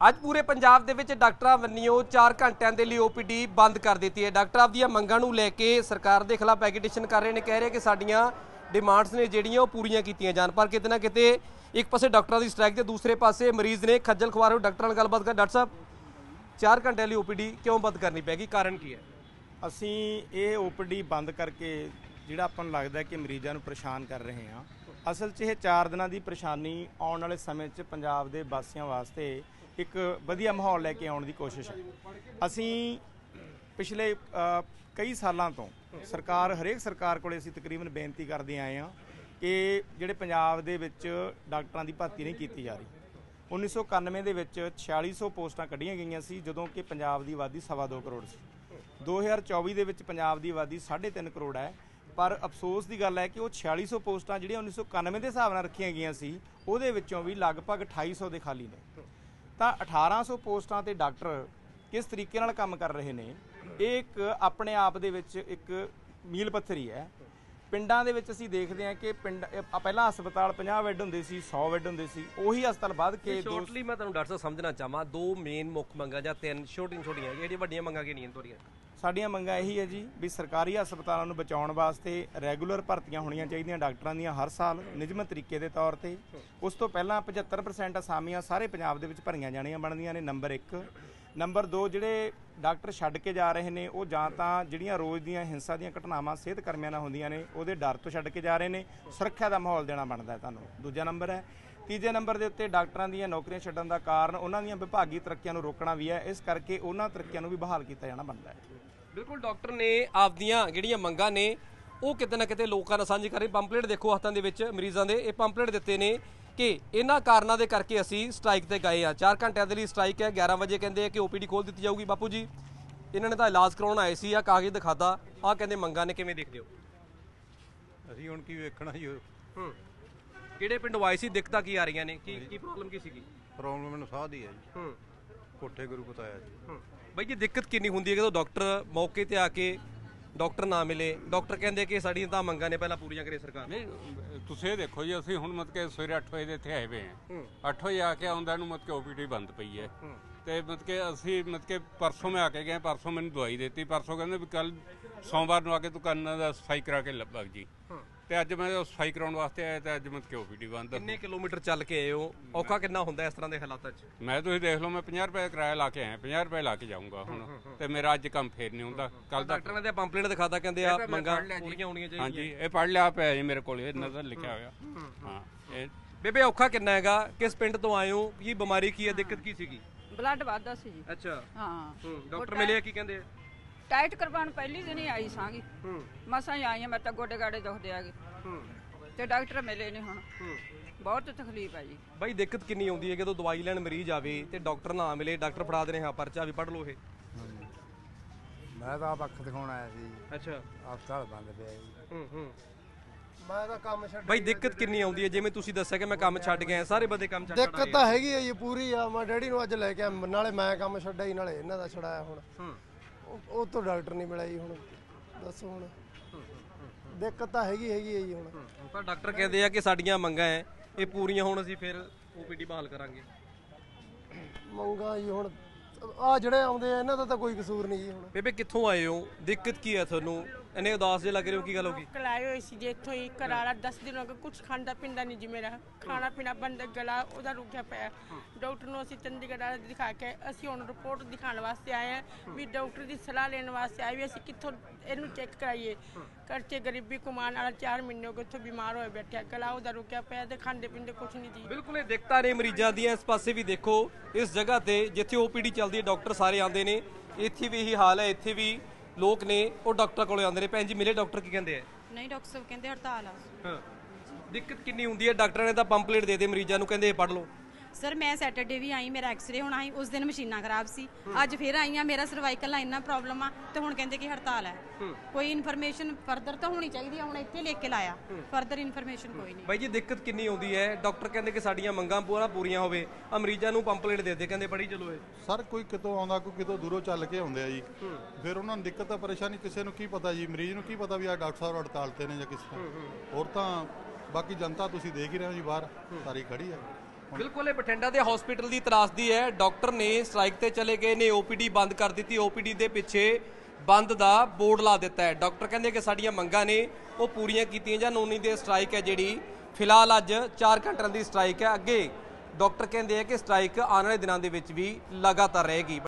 ਅੱਜ ਪੂਰੇ ਪੰਜਾਬ ਦੇ ਵਿੱਚ ਡਾਕਟਰਾਂ ਵੱਲੋਂ 4 ਘੰਟਿਆਂ ਦੇ ਲਈ ਓਪੀਡੀ ਬੰਦ ਕਰ ਦਿੱਤੀ ਹੈ। ਡਾਕਟਰ ਆਪਦੀਆਂ ਮੰਗਾਂ ਨੂੰ ਲੈ ਕੇ ਸਰਕਾਰ ਦੇ ਖਿਲਾਫ ਐਗੀਟੇਸ਼ਨ ਕਰ ਰਹੇ ਨੇ, ਕਹਿ ਰਹੇ ਕਿ ਸਾਡੀਆਂ ਡਿਮਾਂਡਸ ਨੇ ਜਿਹੜੀਆਂ ਉਹ ਪੂਰੀਆਂ ਕੀਤੀਆਂ ਜਾਣ। ਪਰ ਕਿਤੇ ਨਾ ਕਿਤੇ ਇੱਕ ਪਾਸੇ ਡਾਕਟਰਾਂ ਦੀ ਸਟ੍ਰਾਈਕ ਤੇ ਦੂਸਰੇ ਪਾਸੇ ਮਰੀਜ਼ ਨੇ ਖੱਜਲ ਖੁਆਰ ਹੋ ਡਾਕਟਰਾਂ ਨਾਲ ਗੱਲਬਾਤ ਕਰ। ਡਾਕਟਰ ਸਾਹਿਬ 4 ਘੰਟਿਆਂ ਲਈ ਓਪੀਡੀ ਕਿਉਂ ਬੰਦ ਕਰਨੀ ਪੈਗੀ ਕਾਰਨ ਕੀ ਹੈ? ਅਸੀਂ ਇਹ ਓਪੀਡੀ ਬੰਦ ਕਰਕੇ ਜਿਹੜਾ ਆਪਾਂ ਨੂੰ ਲੱਗਦਾ ਕਿ ਮਰੀਜ਼ਾਂ ਨੂੰ ਪਰੇਸ਼ਾਨ ਕਰ ਰਹੇ ਹਾਂ ਅਸਲ 'ਚ ਇਹ 4 ਦਿਨਾਂ ਦੀ ਪਰੇਸ਼ਾਨੀ ਆਉਣ ਵਾਲੇ ਸਮੇਂ 'ਚ ਪੰਜਾਬ ਦੇ ਵਾਸੀਆਂ ਵਾਸਤੇ ਇੱਕ ਵਧੀਆ ਮਾਹੌਲ ਲੈ ਕੇ ਆਉਣ ਦੀ ਕੋਸ਼ਿਸ਼ ਹੈ। ਅਸੀਂ ਪਿਛਲੇ ਕਈ ਸਾਲਾਂ ਤੋਂ ਸਰਕਾਰ, ਹਰੇਕ ਸਰਕਾਰ ਕੋਲੇ ਅਸੀਂ ਤਕਰੀਬਨ ਬੇਨਤੀ ਕਰਦੇ ਆਏ ਹਾਂ ਕਿ ਜਿਹੜੇ ਪੰਜਾਬ ਦੇ ਵਿੱਚ ਡਾਕਟਰਾਂ ਦੀ ਭਰਤੀ ਨਹੀਂ ਕੀਤੀ ਜਾ ਰਹੀ। 1991 ਦੇ ਵਿੱਚ 4600 ਪੋਸਟਾਂ ਕੱਢੀਆਂ ਗਈਆਂ ਸੀ, ਜਦੋਂ ਕਿ ਪੰਜਾਬ ਦੀ ਆਬਾਦੀ ਸਵਾ ਦੋ ਕਰੋੜ ਸੀ। 2024 ਦੇ ਵਿੱਚ ਪੰਜਾਬ ਦੀ ਆਬਾਦੀ 3.5 ਕਰੋੜ ਹੈ। ਪਰ ਅਫਸੋਸ ਦੀ ਗੱਲ ਹੈ ਕਿ ਉਹ 4600 ਪੋਸਟਾਂ ਜਿਹੜੀਆਂ 1991 ਦੇ ਹਿਸਾਬ ਨਾਲ ਰੱਖੀਆਂ ਗਈਆਂ ਸੀ ਉਹਦੇ ਵਿੱਚੋਂ ਵੀ ਲਗਭਗ 2800 ਦੇ ਖਾਲੀ ਨੇ। ਤਾਂ 1800 ਪੋਸਟਾਂ ਤੇ ਡਾਕਟਰ ਕਿਸ ਤਰੀਕੇ ਨਾਲ ਕੰਮ ਕਰ ਰਹੇ ਨੇ ਇਹ ਇੱਕ ਆਪਣੇ ਆਪ ਦੇ ਵਿੱਚ ਇੱਕ ਮੀਲ ਪੱਥਰੀ ਹੈ। ਪਿੰਡਾਂ ਦੇ ਵਿੱਚ ਅਸੀਂ ਦੇਖਦੇ ਹਾਂ ਕਿ ਪਿੰਡ ਪਹਿਲਾਂ ਹਸਪਤਾਲ 50 ਬੈੱਡ ਹੁੰਦੇ ਸੀ 100 ਬੈੱਡ ਹੁੰਦੇ ਸੀ ਉਹੀ ਹਸਪਤਾਲ ਵੱਧ ਕੇ ਸ਼ੋਰਟਲੀ ਮੈਂ ਤੁਹਾਨੂੰ ਡਾਕਟਰ ਸਾਹਿਬ ਸਮਝਣਾ ਚਾਹਾਂ ਦੋ ਮੇਨ ਮੁੱਖ ਮੰਗਾਂ ਜਾਂ ਤਿੰਨ ਛੋਟੀਆਂ ਛੋਟੀਆਂ ਜਿਹੜੀਆਂ ਵੱਡੀਆਂ ਮੰਗਾਂ ਕਿਹੜੀਆਂ ਤੁਹਾਡੀਆਂ? ਸਾਡੀਆਂ ਮੰਗਾਂ ਇਹੀ ਹੈ ਜੀ ਵੀ ਸਰਕਾਰੀ ਹਸਪਤਾਲਾਂ ਨੂੰ ਬਚਾਉਣ ਵਾਸਤੇ ਰੈਗੂਲਰ ਭਰਤੀਆਂ ਹੋਣੀਆਂ ਚਾਹੀਦੀਆਂ ਡਾਕਟਰਾਂ ਦੀਆਂ ਹਰ ਸਾਲ ਨਿਯਮਤ ਤਰੀਕੇ ਦੇ ਤੌਰ ਤੇ। ਉਸ ਤੋਂ ਪਹਿਲਾਂ 75% ਅਸਾਮੀਆਂ ਸਾਰੇ ਪੰਜਾਬ ਦੇ ਵਿੱਚ ਭਰੀਆਂ ਜਾਣੀਆਂ ਬਣਦੀਆਂ ਨੇ, ਨੰਬਰ 1 ਨੰਬਰ 2 ਜਿਹੜੇ ਡਾਕਟਰ ਛੱਡ ਕੇ ਜਾ ਰਹੇ ਨੇ, ਉਹ ਜਾਂ ਤਾਂ ਜਿਹੜੀਆਂ ਰੋਜ਼ ਦੀਆਂ ਹਿੰਸਾ ਦੀਆਂ ਘਟਨਾਵਾਂ ਸਿਹਤ ਕਰਮੀਆਂ ਨਾਲ ਹੁੰਦੀਆਂ ਨੇ, ਉਹਦੇ ਡਰ ਤੋਂ ਛੱਡ ਕੇ ਜਾ ਰਹੇ ਨੇ। ਸੁਰੱਖਿਆ ਦਾ ਮਾਹੌਲ ਦੇਣਾ ਬਣਦਾ ਤੁਹਾਨੂੰ। ਦੂਜਾ ਨੰਬਰ ਹੈ ਤੀਜੇ ਨੰਬਰ ਦੇ ਉੱਤੇ ਡਾਕਟਰਾਂ ਦੀਆਂ ਨੌਕਰੀਆਂ ਛੱਡਣ ਦਾ ਕਾਰਨ ਉਹਨਾਂ ਦੀਆਂ ਵਿਭਾਗੀ ਤਰੱਕੀਆਂ ਨੂੰ ਰੋਕਣਾ ਵੀ ਹੈ। ਇਸ ਕਰਕੇ ਉਹਨਾਂ ਤਰੱਕੀਆਂ ਨੂੰ ਵੀ ਬਹਾਲ ਕੀਤਾ ਜਾਣਾ ਬਣਦਾ ਹੈ। ਬਿਲਕੁਲ ਡਾਕਟਰ ਨੇ ਆਪਦੀਆਂ ਜਿਹੜੀਆਂ ਮੰਗਾਂ ਨੇ ਉਹ ਕਿਤੇ ਨਾ ਕਿਤੇ ਲੋਕਾਂ ਨਾਲ ਸਾਂਝੀ ਕਰ ਰਹੇ। ਪੰਪਲੇਟ ਦੇਖੋ ਹੱਥਾਂ ਦੇ ਵਿੱਚ ਮਰੀਜ਼ਾਂ ਦੇ। ਇਹ ਪੰਪਲੇਟ ਦਿੱਤੇ ਨੇ ਕਿ ਇਹਨਾਂ ਕਾਰਨਾਂ ਦੇ ਕਰਕੇ ਅਸੀਂ ਸਟ੍ਰਾਈਕ ਤੇ ਗਏ ਆ 4 ਘੰਟਿਆਂ ਦੇ ਲਈ ਸਟ੍ਰਾਈਕ ਹੈ। 11 ਵਜੇ ਕਹਿੰਦੇ ਆ ਕਿ ਓਪੀਡੀ ਖੋਲ ਦਿੱਤੀ ਜਾਊਗੀ। ਬਾਪੂ ਜੀ ਇਹਨਾਂ ਨੇ ਤਾਂ ਇਲਾਜ ਕਰਾਉਣ ਆਏ ਸੀ ਆ ਕਾਗਜ਼ ਦਿਖਾਤਾ। ਆ ਕਹਿੰਦੇ ਮੰਗਾਂ ਨੇ ਕਿਵੇਂ ਦੇਖਦੇ ਹੋ? ਅਸੀਂ ਹੁਣ ਕੀ ਵੇਖਣਾ ਜੀ? ਹੂੰ। ਕਿਹੜੇ ਪਿੰਡੋਂ ਆਏ ਸੀ? ਦਿੱਕਤਾਂ ਕੀ ਆ ਰਹੀਆਂ ਨੇ? ਕੀ ਕੀ ਪ੍ਰੋਬਲਮ ਕੀ ਸੀਗੀ? ਪ੍ਰੋਬਲਮ ਮੈਨੂੰ ਸਾਹ ਦੀ ਹੈ ਜੀ। ਹੂੰ। ਕੋਠੇ ਗੁਰੂ ਪਤਾਇਆ ਜੀ। ਹੂੰ। ਬਈ ਜੀ ਦਿੱਕਤ ਕਿੰਨੀ ਹੁੰਦੀ ਹੈ ਜਦੋਂ ਡਾਕਟਰ ਮੌਕੇ ਤੇ ਆ ਕੇ ਡਾਕਟਰ ਨਾ ਮਿਲੇ? ਡਾਕਟਰ ਕਹਿੰਦੇ ਕਿ ਸਾਡੀਆਂ ਤਾਂ ਮੰਗਾਂ ਨੇ ਪਹਿਲਾਂ ਪੂਰੀਆਂ ਕਰੇ ਸਰਕਾਰ ਨਹੀਂ ਤੁਸੀਂ ਇਹ ਦੇਖੋ ਜੀ ਅਸੀਂ ਹੁਣ ਮਤ ਕੇ ਸਵੇਰੇ 8 ਵਜੇ ਦੇ ਇੱਥੇ ਆਏ ਹੋਏ ਹਾਂ। ਹੂੰ। 8 ਵਜੇ ਆ ਕੇ ਆਉਂਦਾ ਨੂੰ ਮਤ ਕੇ ਓਪੀਡੀ ਬੰਦ ਪਈ ਹੈ। ਤੇ ਮਤ ਕੇ ਅਸੀਂ ਮਤ ਕੇ ਪਰਸੋਂ ਮੈਂ ਆ ਕੇ ਗਏ ਪਰਸੋਂ ਮੈਨੂੰ ਦਵਾਈ ਦਿੱਤੀ। ਪਰਸੋਂ ਕਹਿੰਦੇ ਵੀ ਕੱਲ ਸੋਮਵਾਰ ਨੂੰ ਆ ਕੇ ਤੂੰ ਕੰਨਾਂ ਦਾ ਸਫ਼ਾਈ ਕਰਾ ਕੇ ਲੱਭਗ ਜੀ। ਤੇ ਅੱਜ ਮੈਂ ਸਫ਼ਾਈ ਕਰਾਉਣ ਵਾਸਤੇ ਆਇਆ ਤੇ ਅੱਜ ਮਤ ਕੇ ਓਪੀਡੀ ਬੰਦ। ਆ। ਕਿੰਨੇ ਕਿਲੋਮੀਟਰ ਚੱਲ ਕੇ ਆਏ ਹੋ? ਔਖਾ ਕਿੰਨਾ ਹੁੰਦਾ ਇਸ ਤਰ੍ਹਾਂ ਦੇ ਹਾਲਾਤਾਂ 'ਚ? ਮੈਂ ਤੁਸੀਂ ਦੇਖ ਲਓ ਮੈਂ 50 ਰੁਪਏ ਕਿਰਾਇਆ ਲਾ ਕੇ ਆਇਆ 50 ਰੁਪਏ ਲਾ ਕੇ ਜਾਊਂਗਾ ਹੁਣ। ਤੇ ਮੇਰਾ ਅੱਜ ਕੰਮ ਫੇਰ ਨਹੀਂ ਹੁੰਦਾ। ਕੱਲ ਦਾ ਡਾਕਟਰਾਂ ਨੇ ਤਾਂ ਪੰਪਲੇਟ ਦਿਖਾਤਾ ਕਹਿੰਦੇ ਆ ਮੰਗਾਂ ਪੂਰੀਆਂ ਹੋਣੀਆਂ ਚਾਹੀਦੀਆਂ। ਹਾਂਜੀ ਇਹ ਪੜ ਲਿਆ ਪਿਆ ਜੀ ਮੇਰੇ ਕੋਲ ਇਹ ਨਜ਼ਰ ਲਿਖਿਆ ਹੋਇਆ। ਹਾਂ ਇਹ ਬੇਬੇ ਔਖਾ ਕਿੰਨਾ ਹੈਗਾ? ਕਿਸ ਪਿੰਡ ਤੋਂ ਆਏ ਹੋ? ਕੀ ਬਿਮਾਰੀ ਕੀ ਹੈ? ਦਿੱਕਤ ਕੀ ਸੀਗੀ? ਬਲੱਡ ਵੱਧਦਾ ਸੀ ਜੀ। ਅੱਛਾ। ਹਾਂ। ਡਾਕਟਰ ਮਿਲੇ ਕੀ ਕਹਿੰਦੇ ਟਾਈਟ ਕਰਵਾਉਣ ਪਹਿਲੀ ਦਿਨ ਹੀ ਆਈ ਸਾਂਗੀ। ਹੂੰ। ਮਸਾਂ ਹੀ ਆਈ ਹਾਂ ਮੈਂ ਤਾਂ ਗੋਡੇ ਗਾੜੇ ਦੁਖਦੇ ਆਗੇ ਹੂੰ। ਤੇ ਡਾਕਟਰ ਮਿਲੇ ਨਹੀਂ ਹੁਣ। ਹੂੰ। ਬਹੁਤ ਤਕਲੀਫ ਹੈ ਜੀ। ਬਾਈ ਦਿੱਕਤ ਕਿੰਨੀ ਆਉਂਦੀ ਹੈ ਜਦੋਂ ਦਵਾਈ ਲੈਣ ਮਰੀਜ਼ ਆਵੇ ਤੇ ਡਾਕਟਰ ਨਾ ਮਿਲੇ ਡਾਕਟਰ ਫੜਾ ਦੇ ਨੇ ਹਾਂ ਪਰਚਾ ਵੀ ਪੜ ਲਓ ਇਹ? ਮੈਂ ਤਾਂ ਆਪ ਅੱਖ ਦਿਖਾਉਣ ਆਇਆ ਸੀ। ਅੱਛਾ। ਹਸਪਤਾਲ ਬੰਦ ਪਿਆ ਜੀ। ਹੂੰ ਹੂੰ। ਮੈਂ ਤਾਂ ਕੰਮ ਛੱਡ ਬਾਈ ਦਿੱਕਤ ਕਿੰਨੀ ਆਉਂਦੀ ਹੈ? ਜਿਵੇਂ ਤੁਸੀਂ ਦੱਸਿਆ ਕਿ ਮੈਂ ਕੰਮ ਛੱਡ ਗਿਆ ਸਾਰੇ ਬੰਦੇ ਕੰਮ ਛੱਡ ਦਿੱਕਤ ਤਾਂ ਹੈਗੀ ਹੈ ਜੀ ਪੂਰੀ ਆ। ਮੈਂ ਡੈਡੀ ਨੂੰ ਅੱਜ ਲੈ ਕੇ ਨਾਲੇ ਮੈਂ ਕੰਮ ਛੱਡਿਆ ਜੀ ਨਾਲੇ ਇਹਨਾਂ ਦਾ ਛੜਾਇਆ ਹੁਣ। ਹੂੰ। ਉਹ- ਉਹ ਤੋਂ ਡਾਕਟਰ ਨਹੀਂ ਮਿਲਿਆ ਜੀ ਹੁਣ। ਦੱਸੋ ਹੁਣ। ਦਿੱਕਤ ਤਾਂ ਹੈਗੀ ਹੈਗੀ ਹੈ ਜੀ ਹੁਣ। ਪਰ ਡਾਕਟਰ ਕਹਿੰਦੇ ਆ ਕਿ ਸਾਡੀਆਂ ਮੰਗਾਂ ਐ। ਇਹ ਪੂਰੀਆਂ ਹੋਣ ਅਸੀਂ ਫਿਰ ਓਪੀਡੀ ਬਹਾਲ ਕਰਾਂਗੇ। ਮੰਗਾ ਜੀ ਹੁਣ ਆ ਜਿਹੜੇ ਆਉਂਦੇ ਆ ਇਹਨਾਂ ਦਾ ਤਾਂ ਕੋਈ ਕਸੂਰ ਨਹੀਂ ਜੀ ਹੁਣ। ਬੇਬੇ ਕਿੱਥੋਂ ਆਏ ਹੋ? ਦਿੱਕਤ ਕੀ ਹੈ ਤੁਹਾਨੂੰ? ਇੰਨੇ ਉਦਾਸ ਜੇ ਲੱਗ ਰਹੇ ਹੋ ਕੀ ਗੱਲ ਹੋ ਗਈ? ਕਲਾਏ ਹੋਈ ਸੀ ਜੇ ਇੱਥੋਂ ਹੀ ਕਰਾਲਾ 10 ਦਿਨ ਹੋ ਗਏ ਕੁਝ ਖਾਂਦਾ ਪੀਂਦਾ ਨਹੀਂ ਜੀ ਮੇਰਾ। ਖਾਣਾ ਪੀਣਾ ਬੰਦ ਗਲਾ ਉਹਦਾ ਰੁਕਿਆ ਪਿਆ। ਡਾਕਟਰ ਨੂੰ ਅਸੀਂ ਚੰਡੀਗੜ੍ਹ ਵਾਲੇ ਦਿਖਾ ਕੇ ਅਸੀਂ ਹੁਣ ਰਿਪੋਰਟ ਦਿਖਾਉਣ ਵਾਸਤੇ ਆਏ ਹਾਂ ਵੀ ਡਾਕਟਰ ਦੀ ਸਲਾਹ ਲੈਣ ਵਾਸਤੇ ਆਏ ਵੀ ਅਸੀਂ ਕਿੱਥੋਂ ਇਹਨੂੰ ਚੈੱਕ ਕਰਾਈਏ। ਕਰਚੇ ਗਰੀਬੀ ਕਮਾਉਣ ਵਾਲਾ 4 ਮਹੀਨੇ ਹੋ ਗਏ ਬਿਮਾਰ ਹੋਏ ਬੈਠਿਆ ਗਲਾ ਉਹਦਾ ਰੁਕਿਆ ਪਿਆ ਤੇ ਖਾਂਦੇ ਪੀਂਦੇ ਕੁਝ ਨਹੀਂ ਜੀ। ਬਿਲਕੁਲ ਇਹ ਦਿੱਕਤਾਂ ਨੇ ਮਰੀਜ਼ਾਂ ਦੀਆਂ ਇਸ ਪਾਸੇ ਵੀ ਦੇਖੋ ਇਸ ਜਗ੍ਹਾ ਤੇ ਜਿੱਥੇ ਓਪੀਡੀ ਚੱਲਦੀ ਹੈ ਡਾਕਟਰ ਸਾਰੇ ਆਉਂਦੇ ਨੇ। ਇੱਥੇ ਵੀ ਇਹੀ ਹਾਲ ਹੈ ਇੱਥੇ ਵੀ ਲੋਕ ਨੇ ਉਹ ਡਾਕਟਰ ਕੋਲੇ ਆਉਂਦੇ ਨੇ। ਭੈਣ ਜੀ ਮਿਲੇ ਡਾਕਟਰ ਕੀ ਕਹਿੰਦੇ ਆ? ਨਹੀਂ ਡਾਕਟਰ ਸਾਹਿਬ ਕਹਿੰਦੇ ਹੜਤਾਲ ਆ। ਹਾਂ। ਦਿੱਕਤ ਕਿੰਨੀ ਹੁੰਦੀ ਹੈ? ਡਾਕਟਰਾਂ ਨੇ ਤਾਂ ਪੰਪਲੇਟ ਦੇ ਦੇ ਮਰੀਜ਼ਾਂ ਨੂੰ ਕਹਿੰਦੇ ਇਹ ਪੜ ਲਓ। ਸਰ ਮੈਂ ਸੈਟਰਡੇ ਵੀ ਆਈ ਮੇਰਾ ਐਕਸ-ਰੇ ਹੋਣਾ ਸੀ ਉਸ ਦਿਨ ਮਸ਼ੀਨਾਂ ਖਰਾਬ ਸੀ। ਅੱਜ ਫਿਰ ਆਈ ਆ ਮੇਰਾ ਸਰਵਾਈਕਲ ਨਾਲ ਇੰਨਾ ਪ੍ਰੋਬਲਮ ਆ ਤੇ ਹੁਣ ਕਹਿੰਦੇ ਕਿ ਹੜਤਾਲ ਹੈ। ਕੋਈ ਇਨਫੋਰਮੇਸ਼ਨ ਫਰਦਰ ਤਾਂ ਹੋਣੀ ਚਾਹੀਦੀ ਆ ਹੁਣ ਇੱਥੇ ਲਿਖ ਕੇ ਲਾਇਆ। ਫਰਦਰ ਇਨਫੋਰਮੇਸ਼ਨ ਕੋਈ ਨਹੀਂ। ਬਾਈ ਜੀ ਦਿੱਕਤ ਕਿੰਨੀ ਆਉਂਦੀ ਹੈ? ਡਾਕਟਰ ਕਹਿੰਦੇ ਕਿ ਸਾਡੀਆਂ ਮੰਗਾਂ ਪੂਰਾ ਪੂਰੀਆਂ ਹੋਵੇ। ਆ ਮਰੀਜ਼ਾਂ ਨੂੰ ਪੰਪਲੇਟ ਦੇ ਦੇ ਕਹਿੰਦੇ ਪੜੀ ਚਲੋ ਇਹ। ਸਰ ਕੋਈ ਕਿਤੋਂ ਆਉਂਦਾ ਕੋਈ ਕਿਤੋਂ ਦੂਰੋਂ ਚੱਲ ਕੇ ਆਉਂਦੇ ਆ ਜੀ। ਫਿਰ ਉਹਨਾਂ ਨੂੰ ਦਿੱਕਤ ਤਾਂ ਪਰੇਸ਼ਾਨੀ ਕਿਸੇ ਨੂੰ ਕੀ ਪਤਾ ਜੀ? ਮਰੀਜ਼ ਨੂੰ ਕੀ ਪਤਾ ਵੀ ਆ ਡਾਕਟਰ ਸਾਹਿਬ ਹੜਤਾਲ ਤੇ ਨੇ ਜਾਂ ਕਿਸ ਤਰ੍ਹਾਂ? ਹੋਰ ਤਾਂ ਬਾਕੀ ਜਨਤਾ ਤੁਸੀਂ ਦੇਖ ਹੀ ਰਹੇ ਹੋ ਜੀ ਬਾਹਰ ਸਾਰੀ ਖੜੀ ਹੈ ਬਿਲਕੁਲ, ਇਹ ਬਠਿੰਡਾ ਦੇ ਹਸਪੀਟਲ ਦੀ ਤਰਾਸਦੀ ਹੈ। ਡਾਕਟਰ ਨੇ ਸਟ੍ਰਾਈਕ ਤੇ ਚਲੇ ਗਏ ਨੇ ਓਪੀਡੀ ਬੰਦ ਕਰ ਦਿੱਤੀ। ਓਪੀਡੀ ਦੇ ਪਿੱਛੇ ਬੰਦ ਦਾ ਬੋਰਡ ਲਾ ਦਿੱਤਾ ਹੈ। ਡਾਕਟਰ ਕਹਿੰਦੇ ਕਿ ਸਾਡੀਆਂ ਮੰਗਾਂ ਨੇ, ਉਹ ਪੂਰੀਆਂ ਕੀਤੀਆਂ ਜਾਣ। ਉਨੀ ਦੇ ਸਟ੍ਰਾਈਕ ਹੈ ਜਿਹੜੀ। ਫਿਲਹਾਲ ਅੱਜ 4 ਘੰਟਿਆਂ ਦੀ ਸਟ੍ਰਾਈਕ ਹੈ। ਅੱਗੇ ਡਾਕਟਰ ਕਹਿੰਦੇ ਆ ਕਿ ਸਟ੍ਰਾਈਕ ਆਉਣ ਵਾਲੇ ਦਿਨਾਂ ਦੇ ਵਿੱਚ ਵੀ ਲਗਾਤਾਰ ਰਹੇਗੀ।